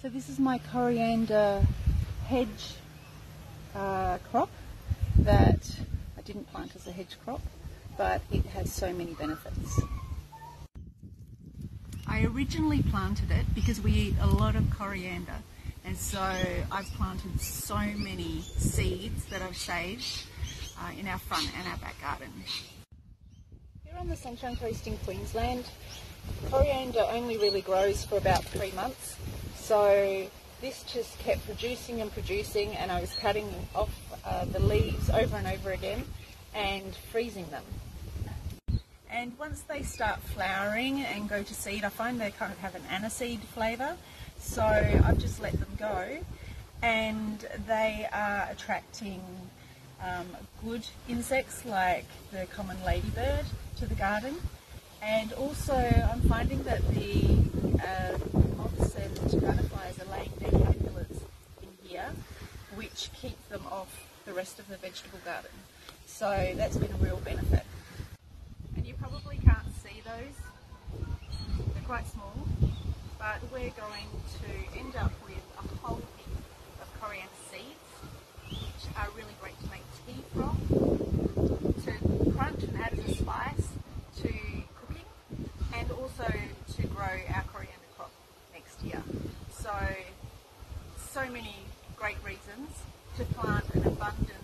So this is my coriander hedge uh, crop that I didn't plant as a hedge crop, but it has so many benefits. I originally planted it because we eat a lot of coriander and so I've planted so many seeds that I've saved uh, in our front and our back garden. Here on the Sunshine Coast in Queensland, coriander only really grows for about three months so this just kept producing and producing and I was cutting off uh, the leaves over and over again and freezing them. And once they start flowering and go to seed, I find they kind of have an aniseed flavour. So I've just let them go and they are attracting um, good insects like the common ladybird to the garden. And also I'm finding that the uh, moths and butterflies are laying their caterpillars in here, which keep them off the rest of the vegetable garden. So that's been a real benefit. And you probably can't see those, they're quite small, but we're going to end up with a whole heap of coriander seeds, which are really great to make tea from, to crunch and add as a spice to cooking, and also to grow our coriander crop next year. So, so many great reasons to plant an abundant